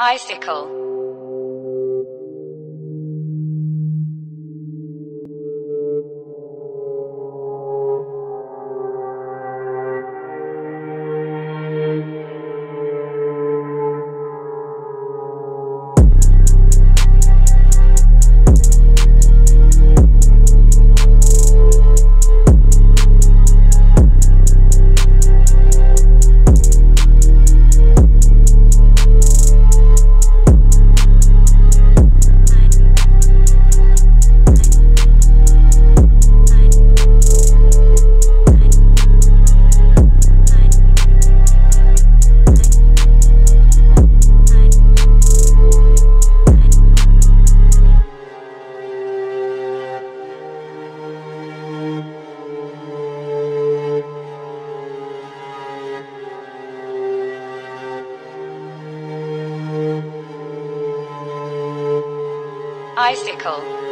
Icicle. Icicle.